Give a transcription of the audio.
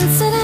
dancing